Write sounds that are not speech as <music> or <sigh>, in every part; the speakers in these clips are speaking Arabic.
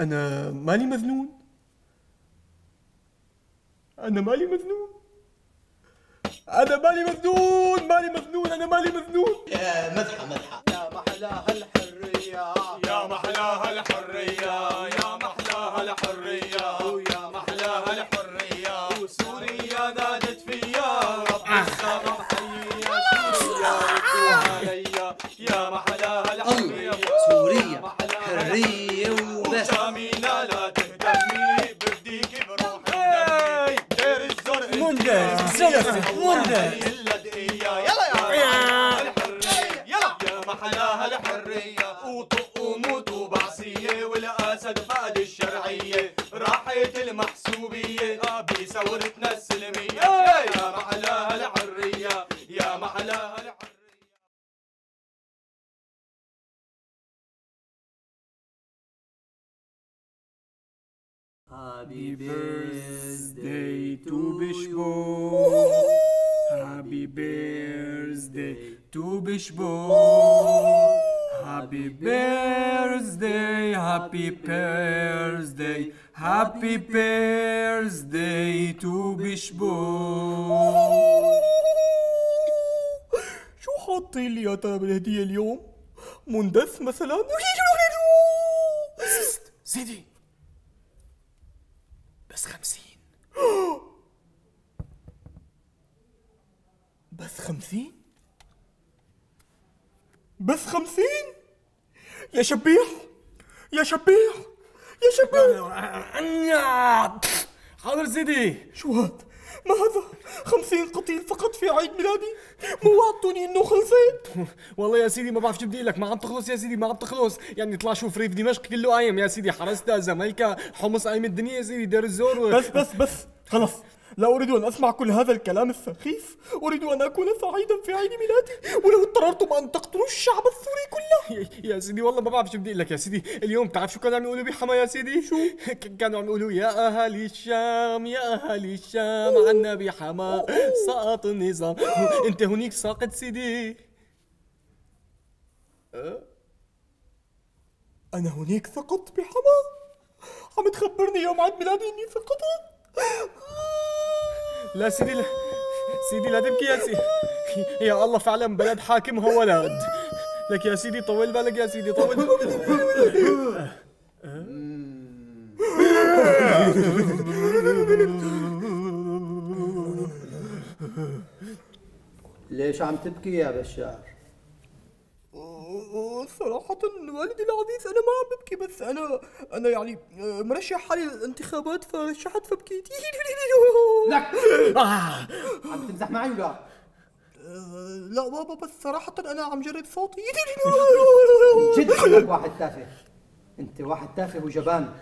أنا مالي مجنون أنا مالي مجنون أنا مالي مجنون مالي مجنون أنا مالي مجنون يا مدحة مدحة. يا محلاها الحرية. يا محلاها الحرية. يا محلاها الحرية. ويا محلاها الحرية. وسوريا نادت فيا. رب السما محيية سوريا عليا. يا محلاها محلاها الحرية. وطق وموت وبعصية والأسد فاد الشرعية. راحت المحسوبية. بثورتنا السلمية. يا محلاها الحرية. يا محلاها الحرية. Happy birthday to Bishbo Happy birthday to Bishbo Happy birthday, happy birthday, happy birthday to Bishbo شو حاطين لي يا ترى بالهدية اليوم؟ مندس مثلا؟ سيدي بس خمسين بس خمسين؟ بس خمسين؟ يا شبيح يا شبيح يا شبيح حاضر سيدي شو هاد؟ ما هذا؟ خمسين قتيل فقط في عيد ميلادي؟ مو وعدتوني إنه خلصت؟ والله يا سيدي ما بعرف شو بدي لك ما عم تخلص يا سيدي ما عم تخلص يعني طلع شوف ريف دمشق كله قايم يا سيدي حرستا زميكا حمص قايم الدنيا يا سيدي دير الزور بس بس بس خلص لا أريد أن أسمع كل هذا الكلام السخيف. أريد أن أكون سعيدا في عيد ميلادي. ولو اضطررتم أن تقتلوا الشعب السوري كله. <laughs> يا سيدي والله ما بعرف شو بدي أقول لك يا سيدي. اليوم بتعرف شو كانوا عم يقولوا بحما يا سيدي؟ شو؟ <laughs> كانوا عم يقولوا يا أهالي الشام يا أهالي الشام عنا بحما. سقط النظام. <laughs> أنت هنيك ساقط سيدي. أنا هناك سقطت بحما. عم تخبرني يوم عيد ميلادي إني سقطت. لا سيدي لا. سيدي لا تبكي يا سيدي. يا الله فعلا بلد حاكم هو ولد لك يا سيدي طول بالك يا سيدي طول ليش عم تبكي يا بشار؟ صراحة والدي العزيز أنا ما عم ببكي بس أنا أنا يعني آه، مرشح حالي للانتخابات فرشحت فبكيت <laughs> لك. عم تمزح معي ولا؟ آه، لا بابا بس صراحة أنا عم جرب صوتي. <laughs> جد انك <laughs> واحد تافه. أنت واحد تافه وجبان.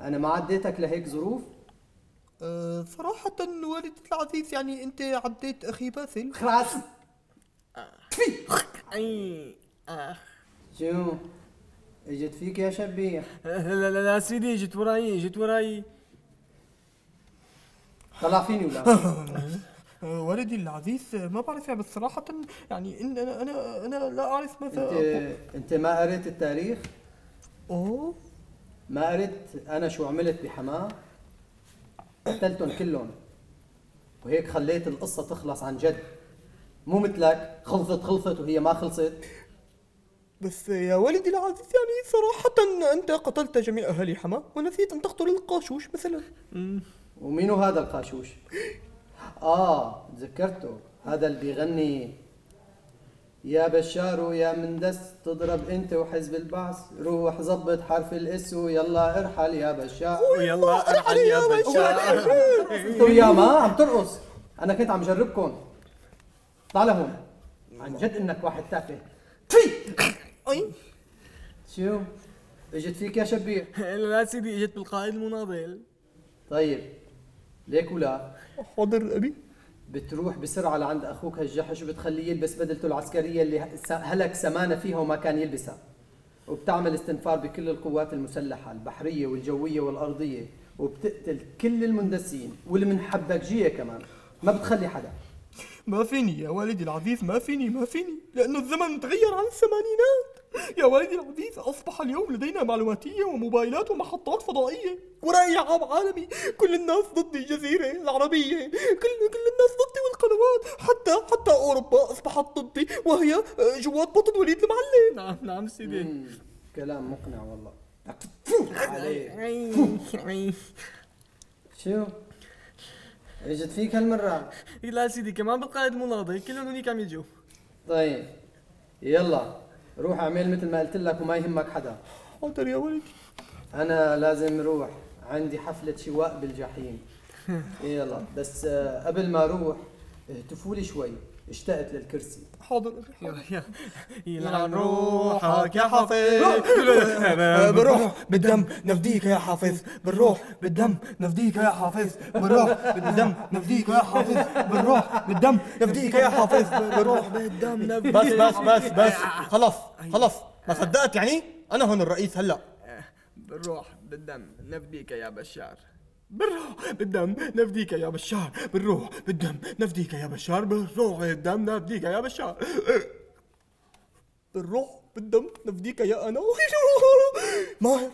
أنا ما عديتك لهيك ظروف. آه، صراحة والدي العزيز يعني أنت عديت أخي باسل. خلاص. أي آه. شو اجت فيك يا شبيح. لا لا لا سيدي جيت وراي جيت وراي طلع فيني ولا؟ <laughs> والدي العزيز ما بعرف يعني بس صراحة يعني إن أنا أنا أنا لا أعرف ماذا أنت أنت ما قريت التاريخ؟ أوه. ما قريت أنا شو عملت بحماة؟ قتلتهم كلهم. وهيك خليت القصة تخلص عن جد. مو مثلك خلصت خلصت وهي ما خلصت. بس يا والدي العزيز يعني صراحة أنت قتلت جميع أهالي حما ونسيت أن تقتل القاشوش مثلا. ومينو هذا القاشوش؟ <laughs> آه تذكرته. هذا اللي بيغني يا بشار ويا مندس تضرب أنت وحزب البعث. روح زبط حرف الإس ويلا ارحل يا بشار. ويلا ارحل يا بشار. أنتوا <laughs> يا ما عم ترقص؟ أنا كنت عم جربكم. طلع لهون عن جد إنك واحد تافه. <laughs> أي شو إجت فيك يا شبيح لا <laughs> لا سيدي إجت بالقائد المناضل. طيب. ليك ولا؟ حاضر أبي. بتروح بسرعة لعند أخوك هالجحش وبتخليه يلبس بدلته العسكرية اللي هلك سمانة فيها وما كان يلبسها. وبتعمل استنفار بكل القوات المسلحة البحرية والجوية والأرضية وبتقتل كل المندسين والمنحبكجية كمان. ما بتخلي حدا. ما فيني يا والدي العزيز ما فيني ما فيني. لأنه الزمن تغير عن الثمانينات <laughs> يا ولدي العزيز أصبح اليوم لدينا معلوماتية وموبايلات ومحطات فضائية. ورأي عام عالمي. كل الناس ضد الجزيرة العربية. كل كل الناس ضدي والقنوات. حتى حتى أوروبا أصبحت ضدي. وهي آه، جوات بطن وليد المعلم. نعم نعم سيدي. كلام مقنع والله. <laughs> شو؟ اجت فيك هالمرة؟ لا سيدي كمان بالقائد المناضل كلهم هنيك عم يجوا. طيب. يلا. روح اعمل مثل ما قلت لك وما يهمك حدا. حاضر يا ولدي أنا لازم روح. عندي حفلة شواء بالجحيم. <laughs> يلا بس آه، قبل ما أروح اهتفوا لي شوي. اشتقت للكرسي. حاضر. يلعن روحك يا حافظ بالروح بالدم نفديك يا حافظ بالروح بالدم نفديك يا حافظ بالروح بالدم نفديك يا حافظ بالروح بالدم نفديك يا حافظ بالروح بالدم نفديك بس بس بس بس. خلص خلص ما صدقت يعني؟ أنا هون الرئيس هلا. بالروح بالدم نفديك يا بشار. بالروح بالدم نفديك يا بشار بالروح بالدم نفديك يا بشار بالروح بالدم نفديك يا بشار. بالروح بالدم نفديك يا أنا. <laughs> ماهر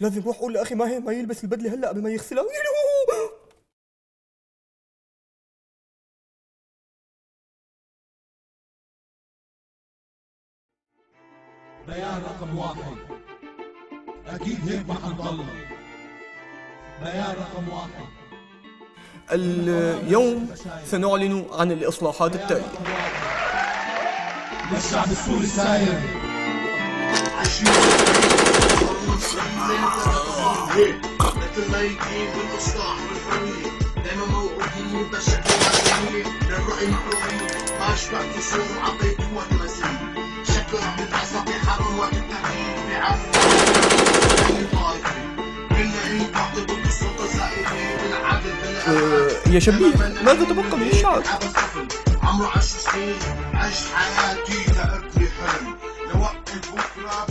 لازم روح قول لأخي ماهر ما يلبس البدلة هلأ قبل ما يغسلها بيان رقم واحد. أكيد هيك ما حنضل. بيان رقم واحد. اليوم سنعلن عن الإصلاحات التالية. للشعب السوري ساير مثل ما يجيب الاصلاح والحريه دايما موعودين بشكل عالمي للراي محرومين ما شبعتوا شو وعطيتوا وقت مزيد شكله رح تتعصب بحرم وقت التغيير بعفو آه، يا شبيه ماذا تبقى من الشعر؟ عمره عشر سنين عشت حياتي حلم لوقت بكره